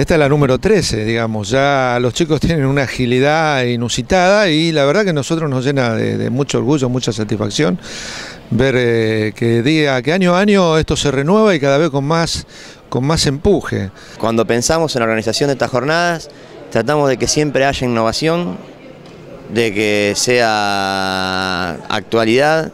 esta es la número 13, digamos, ya los chicos tienen una agilidad inusitada y la verdad que a nosotros nos llena de, mucho orgullo, mucha satisfacción ver eh, que día, que año a año esto se renueva y cada vez con más, con más empuje. Cuando pensamos en la organización de estas jornadas, tratamos de que siempre haya innovación, de que sea actualidad,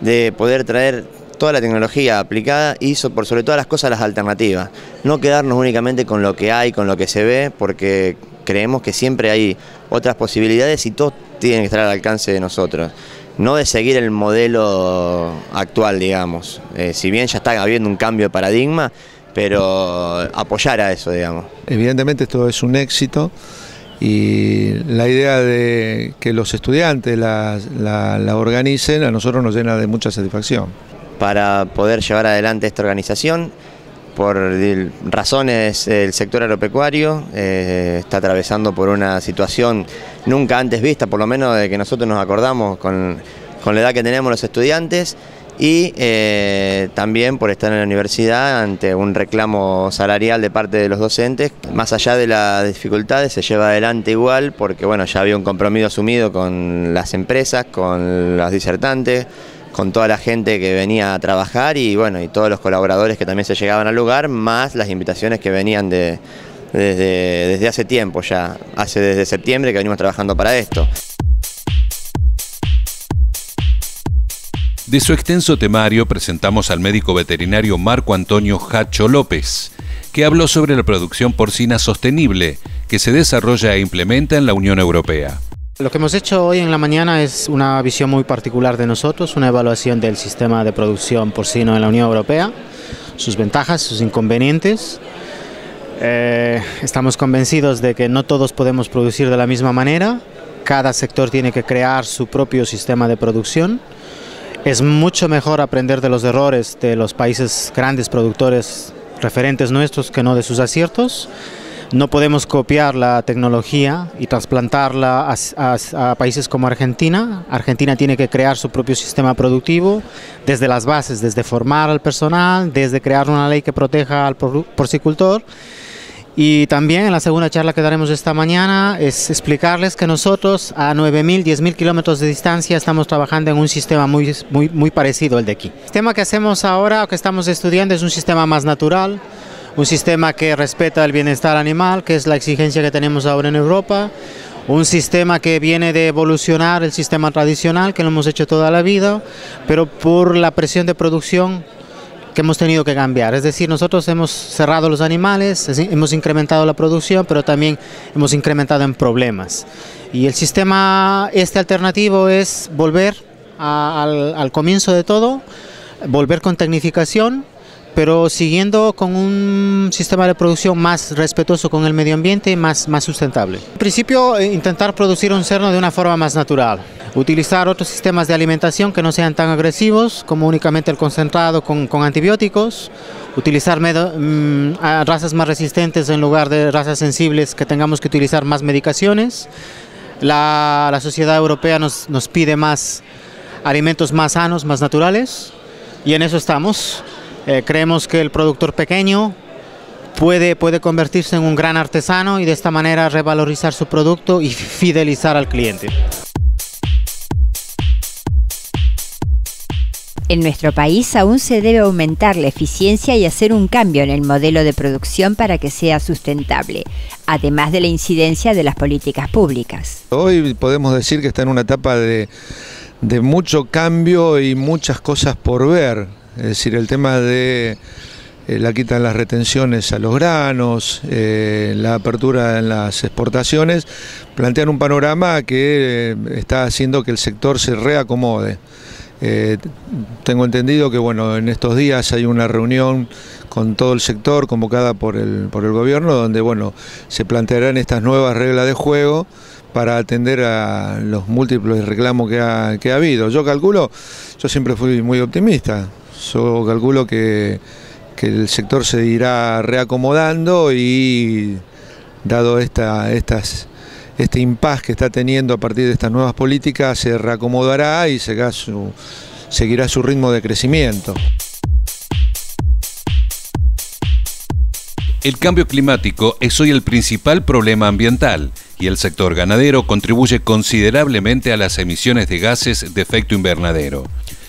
de poder traer toda la tecnología aplicada y por sobre todas las cosas las alternativas. No quedarnos únicamente con lo que hay, con lo que se ve, porque creemos que siempre hay otras posibilidades y todo tiene que estar al alcance de nosotros. No de seguir el modelo actual, digamos. Eh, si bien ya está habiendo un cambio de paradigma, pero apoyar a eso, digamos. Evidentemente esto es un éxito y la idea de que los estudiantes la, organicen a nosotros nos llena de mucha satisfacción. Para poder llevar adelante esta organización, por razones el sector agropecuario eh, está atravesando por una situación nunca antes vista, por lo menos de que nosotros nos acordamos con, con la edad que tenemos los estudiantes, y eh, también por estar en la universidad ante un reclamo salarial de parte de los docentes. Más allá de las dificultades se lleva adelante igual porque bueno, ya había un compromiso asumido con las empresas, con los disertantes, con toda la gente que venía a trabajar y bueno, y todos los colaboradores que también se llegaban al lugar, más las invitaciones que venían de, desde, hace tiempo ya, hace desde septiembre que venimos trabajando para esto. De su extenso temario presentamos al médico veterinario Marco Antonio Hacho López, que habló sobre la producción porcina sostenible que se desarrolla e implementa en la Unión Europea. Lo que hemos hecho hoy en la mañana es una visión muy particular de nosotros, una evaluación del sistema de producción porcino en la Unión Europea, sus ventajas, sus inconvenientes. Eh, estamos convencidos de que no todos podemos producir de la misma manera, cada sector tiene que crear su propio sistema de producción es mucho mejor aprender de los errores de los países grandes productores referentes nuestros que no de sus aciertos. No podemos copiar la tecnología y trasplantarla a, países como Argentina. Argentina tiene que crear su propio sistema productivo desde las bases, desde formar al personal, desde crear una ley que proteja al porcicultor y también en la segunda charla que daremos esta mañana es explicarles que nosotros a 9.000, 10.000 kilómetros de distancia estamos trabajando en un sistema muy, muy, muy parecido al de aquí. El sistema que hacemos ahora o que estamos estudiando es un sistema más natural, un sistema que respeta el bienestar animal, que es la exigencia que tenemos ahora en Europa, un sistema que viene de evolucionar el sistema tradicional, que lo hemos hecho toda la vida, pero por la presión de producción que hemos tenido que cambiar. Es decir, nosotros hemos cerrado los animales, hemos incrementado la producción, pero también hemos incrementado en problemas. Y el sistema este alternativo es volver al, al comienzo de todo, volver con tecnificación, pero siguiendo con un sistema de producción más respetuoso con el medio ambiente más, más sustentable. En principio, eh, intentar producir un cerno de una forma más natural. Utilizar otros sistemas de alimentación que no sean tan agresivos como únicamente el concentrado con, con antibióticos. Utilizar mm, razas más resistentes en lugar de razas sensibles que tengamos que utilizar más medicaciones. La, la sociedad europea nos, nos pide más alimentos más sanos, más naturales y en eso estamos. Eh, creemos que el productor pequeño puede, puede convertirse en un gran artesano y de esta manera revalorizar su producto y fidelizar al cliente. En nuestro país aún se debe aumentar la eficiencia y hacer un cambio en el modelo de producción para que sea sustentable, además de la incidencia de las políticas públicas. Hoy podemos decir que está en una etapa de, de mucho cambio y muchas cosas por ver. Es decir, el tema de eh, la quita de las retenciones a los granos, eh, la apertura en las exportaciones, plantean un panorama que eh, está haciendo que el sector se reacomode. tengo entendido que bueno, en estos días hay una reunión con todo el sector convocada por el, por el gobierno donde bueno, se plantearán estas nuevas reglas de juego para atender a los múltiples reclamos que ha, que ha habido. Yo calculo, yo siempre fui muy optimista, yo calculo que, el sector se irá reacomodando y dado esta, estas, este impas que está teniendo a partir de estas nuevas políticas, se reacomodará y seguirá su ritmo de crecimiento. El cambio climático es hoy el principal problema ambiental y el sector ganadero contribuye considerablemente a las emisiones de gases de efecto invernadero.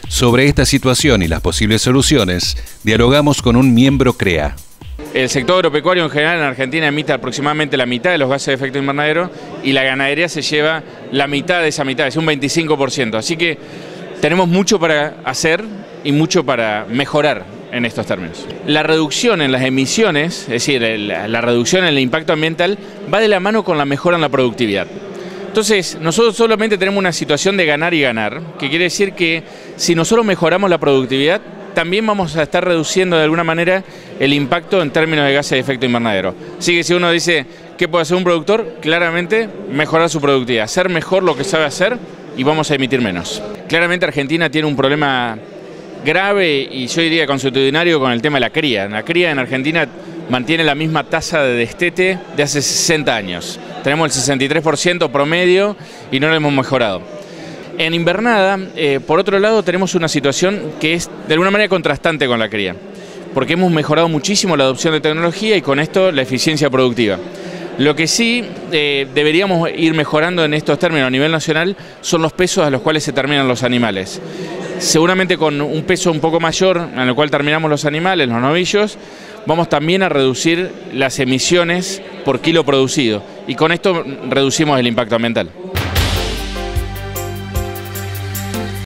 Sobre esta situación y las posibles soluciones, dialogamos con un miembro CREA. El sector agropecuario en general en Argentina emite aproximadamente la mitad de los gases de efecto invernadero y la ganadería se lleva la mitad de esa mitad, es un 25%. Así que tenemos mucho para hacer y mucho para mejorar en estos términos. La reducción en las emisiones, es decir, la reducción en el impacto ambiental, va de la mano con la mejora en la productividad. Entonces, nosotros solamente tenemos una situación de ganar y ganar, que quiere decir que si nosotros mejoramos la productividad, también vamos a estar reduciendo de alguna manera el impacto en términos de gases de efecto invernadero. Así que si uno dice, ¿qué puede hacer un productor? Claramente mejorar su productividad, hacer mejor lo que sabe hacer y vamos a emitir menos. Claramente Argentina tiene un problema grave y yo diría consuetudinario con el tema de la cría. La cría en Argentina mantiene la misma tasa de destete de hace 60 años. Tenemos el 63% promedio y no lo hemos mejorado. En invernada, eh, por otro lado, tenemos una situación que es de alguna manera contrastante con la cría, porque hemos mejorado muchísimo la adopción de tecnología y con esto la eficiencia productiva. Lo que sí eh, deberíamos ir mejorando en estos términos a nivel nacional son los pesos a los cuales se terminan los animales. Seguramente con un peso un poco mayor en el cual terminamos los animales, los novillos, vamos también a reducir las emisiones por kilo producido y con esto reducimos el impacto ambiental.